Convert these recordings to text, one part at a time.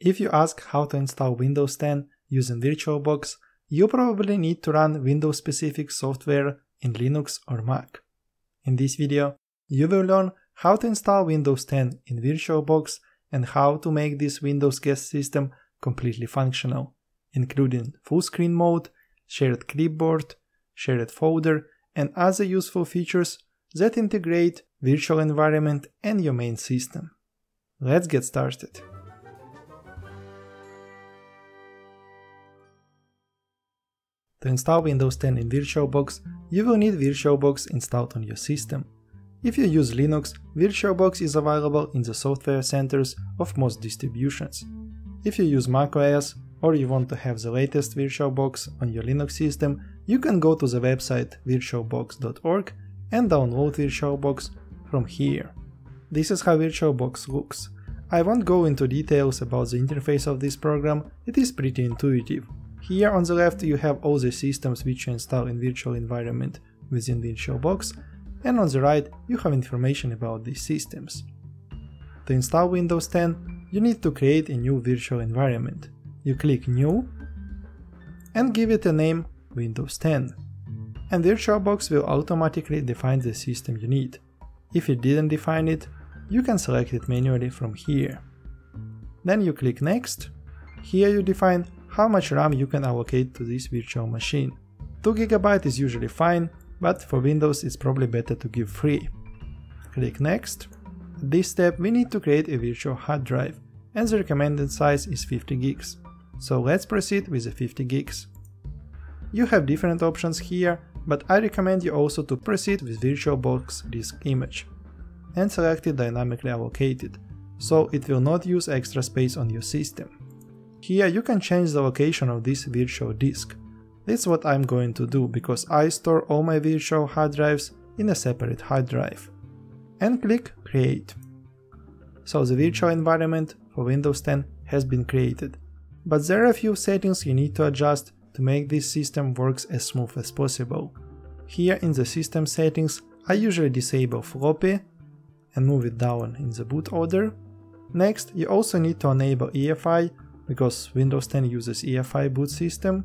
If you ask how to install Windows 10 using VirtualBox, you probably need to run Windows-specific software in Linux or Mac. In this video, you will learn how to install Windows 10 in VirtualBox and how to make this Windows guest system completely functional, including full screen mode, shared clipboard, shared folder, and other useful features that integrate virtual environment and your main system. Let's get started. To install Windows 10 in VirtualBox, you will need VirtualBox installed on your system. If you use Linux, VirtualBox is available in the software centers of most distributions. If you use macOS or you want to have the latest VirtualBox on your Linux system, you can go to the website virtualbox.org and download VirtualBox from here. This is how VirtualBox looks. I won't go into details about the interface of this program, it is pretty intuitive. Here on the left you have all the systems which you install in virtual environment within VirtualBox, and on the right you have information about these systems. To install Windows 10, you need to create a new virtual environment. You click New and give it a name Windows 10. And VirtualBox will automatically define the system you need. If it didn't define it, you can select it manually from here. Then you click Next. Here you define how much RAM you can allocate to this virtual machine. 2GB is usually fine, but for Windows it's probably better to give 3. Click Next. At this step we need to create a virtual hard drive, and the recommended size is 50 gigs. So let's proceed with the 50 gigs. You have different options here, but I recommend you also to proceed with VirtualBox disk image and select it dynamically allocated, so it will not use extra space on your system. Here you can change the location of this virtual disk. That's what I'm going to do because I store all my virtual hard drives in a separate hard drive. And click Create. So the virtual environment for Windows 10 has been created. But there are a few settings you need to adjust to make this system works as smooth as possible. Here in the system settings I usually disable floppy and move it down in the boot order. Next you also need to enable EFI because Windows 10 uses EFI boot system,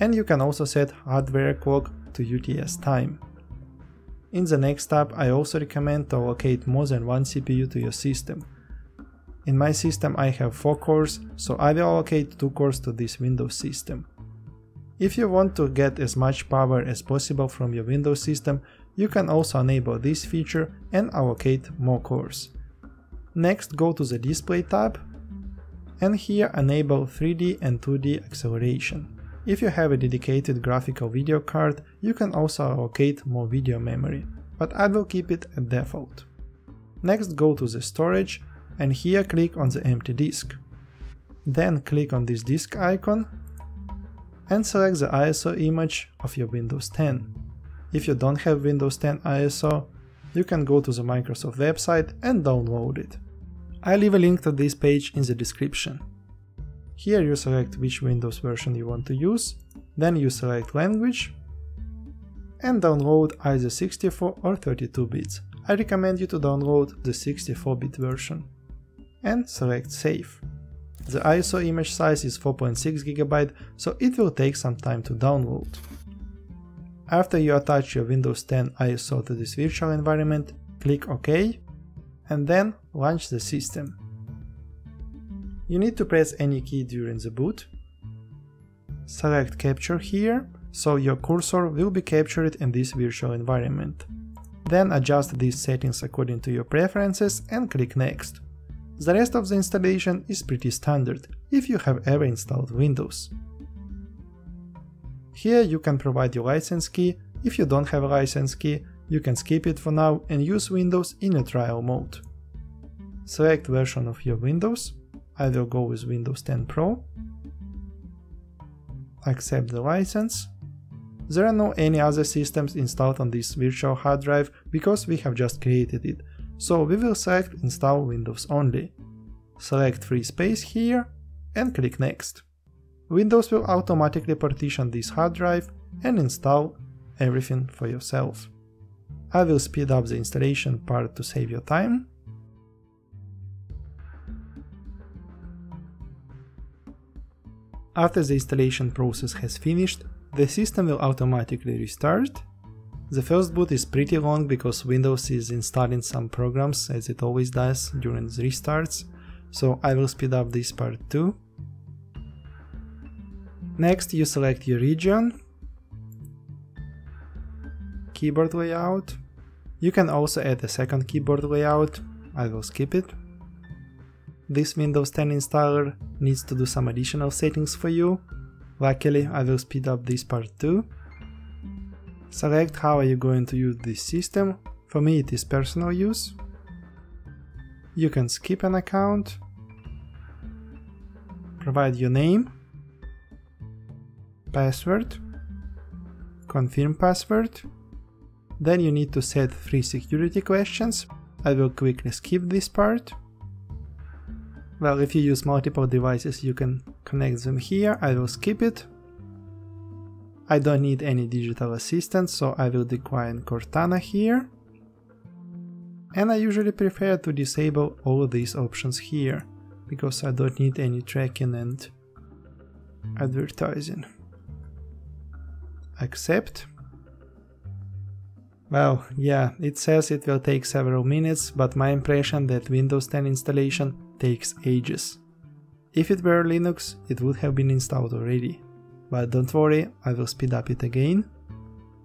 and you can also set hardware clock to UTC time. In the next tab I also recommend to allocate more than one CPU to your system. In my system I have 4 cores, so I will allocate 2 cores to this Windows system. If you want to get as much power as possible from your Windows system, you can also enable this feature and allocate more cores. Next go to the display tab and here enable 3D and 2D acceleration. If you have a dedicated graphical video card, you can also allocate more video memory, but I will keep it at default. Next go to the storage and here click on the empty disk. Then click on this disk icon and select the ISO image of your Windows 10. If you don't have Windows 10 ISO, you can go to the Microsoft website and download it. I leave a link to this page in the description. Here you select which Windows version you want to use, then you select language and download either 64 or 32 bits. I recommend you to download the 64-bit version and select save. The ISO image size is 4.6 GB, so it will take some time to download. After you attach your Windows 10 ISO to this virtual environment, click OK and then launch the system. You need to press any key during the boot. Select capture here, so your cursor will be captured in this virtual environment. Then adjust these settings according to your preferences and click next. The rest of the installation is pretty standard, if you have ever installed Windows. Here you can provide your license key, if you don't have a license key, you can skip it for now and use Windows in a trial mode. Select version of your Windows, I will go with Windows 10 Pro. Accept the license. There are no any other systems installed on this virtual hard drive because we have just created it, so we will select install Windows only. Select free space here and click next. Windows will automatically partition this hard drive and install everything for yourself. I will speed up the installation part to save your time. After the installation process has finished, the system will automatically restart. The first boot is pretty long because Windows is installing some programs as it always does during the restarts, so I will speed up this part too. Next you select your region, keyboard layout. You can also add a second keyboard layout, I will skip it. This Windows 10 installer needs to do some additional settings for you. Luckily, I will speed up this part too. Select how are you going to use this system. For me it is personal use. You can skip an account. Provide your name. Password. Confirm password. Then you need to set three security questions. I will quickly skip this part. Well, if you use multiple devices, you can connect them here. I will skip it. I don't need any digital assistant, so I will decline Cortana here. And I usually prefer to disable all these options here, because I don't need any tracking and advertising. Accept. Well, yeah, it says it will take several minutes, but my impression that Windows 10 installation takes ages. If it were Linux, it would have been installed already. But don't worry, I will speed up it again.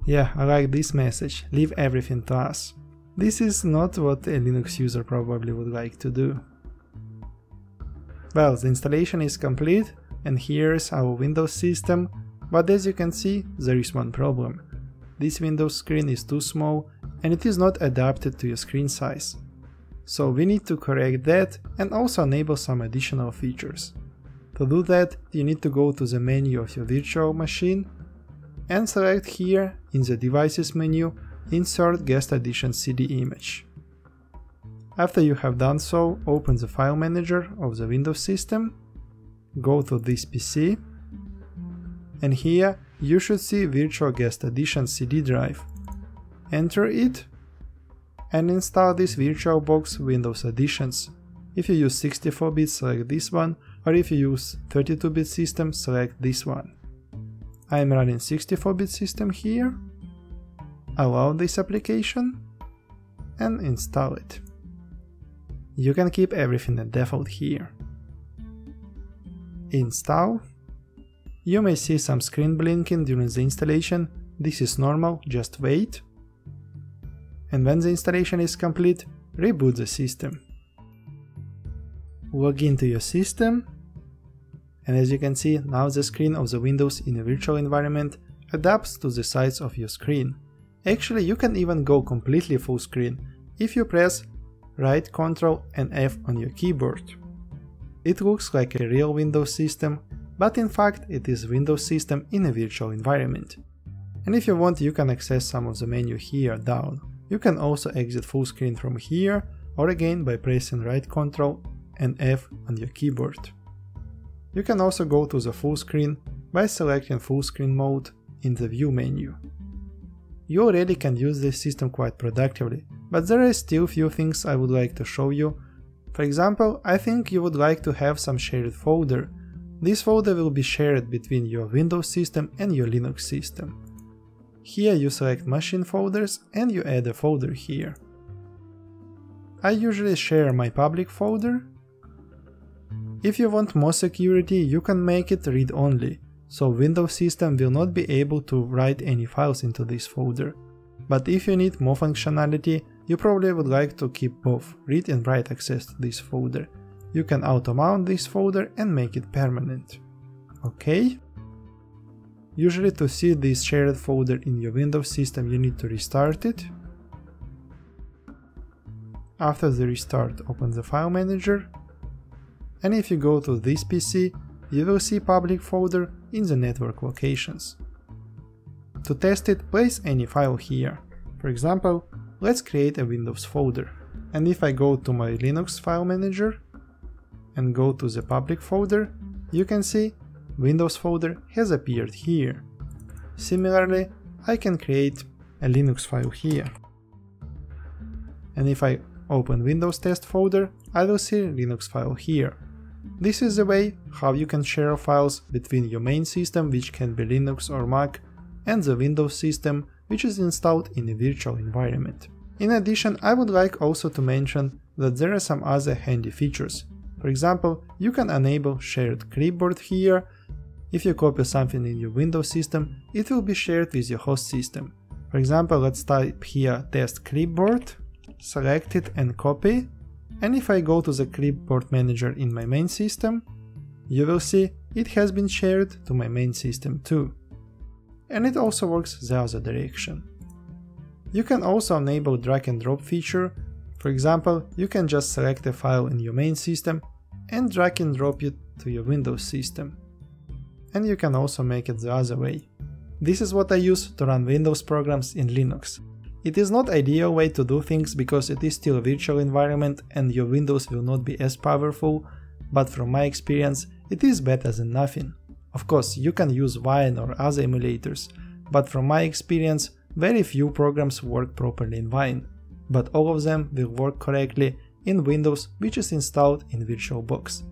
Yeah, I like this message, leave everything to us. This is not what a Linux user probably would like to do. Well, the installation is complete, and here's our Windows system, but as you can see, there is one problem. This Windows screen is too small and it is not adapted to your screen size. So we need to correct that and also enable some additional features. To do that, you need to go to the menu of your virtual machine and select here in the devices menu insert guest addition CD image. After you have done so, open the file manager of the Windows system, go to this PC, and here you should see Virtual Guest addition CD drive. Enter it and install this VirtualBox Windows additions. If you use 64-bit, select this one, or if you use 32-bit system, select this one. I am running 64-bit system here, allow this application, and install it. You can keep everything at default here. Install you may see some screen blinking during the installation, this is normal, just wait. And when the installation is complete, reboot the system. Log into your system, and as you can see, now the screen of the Windows in a virtual environment adapts to the size of your screen. Actually, you can even go completely full screen if you press right Ctrl and F on your keyboard. It looks like a real Windows system but in fact it is Windows system in a virtual environment. And if you want you can access some of the menu here down. You can also exit full screen from here or again by pressing right control and F on your keyboard. You can also go to the full screen by selecting full screen mode in the view menu. You already can use this system quite productively, but there are still few things I would like to show you. For example, I think you would like to have some shared folder this folder will be shared between your Windows system and your Linux system. Here you select machine folders and you add a folder here. I usually share my public folder. If you want more security, you can make it read-only, so Windows system will not be able to write any files into this folder. But if you need more functionality, you probably would like to keep both read and write access to this folder, you can auto-mount this folder and make it permanent. OK. Usually to see this shared folder in your Windows system you need to restart it. After the restart open the file manager and if you go to this PC you will see public folder in the network locations. To test it place any file here. For example, let's create a Windows folder. And if I go to my Linux file manager and go to the public folder, you can see Windows folder has appeared here. Similarly, I can create a Linux file here. And if I open Windows test folder, I will see Linux file here. this is a way how you can share files between your main system, which can be Linux or Mac, and the Windows system, which is installed in a virtual environment. In addition, I would like also to mention that there are some other handy features. For example, you can enable shared clipboard here. If you copy something in your Windows system, it will be shared with your host system. For example, let's type here test clipboard, select it and copy. And if I go to the clipboard manager in my main system, you will see it has been shared to my main system too. And it also works the other direction. You can also enable drag and drop feature. For example, you can just select a file in your main system and drag and drop it to your Windows system. And you can also make it the other way. This is what I use to run Windows programs in Linux. It is not ideal way to do things because it is still a virtual environment and your Windows will not be as powerful, but from my experience it is better than nothing. Of course, you can use Wine or other emulators, but from my experience, very few programs work properly in Wine, but all of them will work correctly in Windows which is installed in VirtualBox.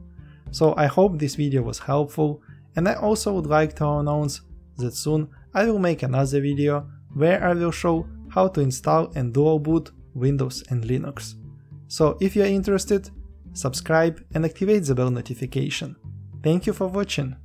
So I hope this video was helpful and I also would like to announce that soon I will make another video where I will show how to install and dual boot Windows and Linux. So if you are interested, subscribe and activate the bell notification. Thank you for watching.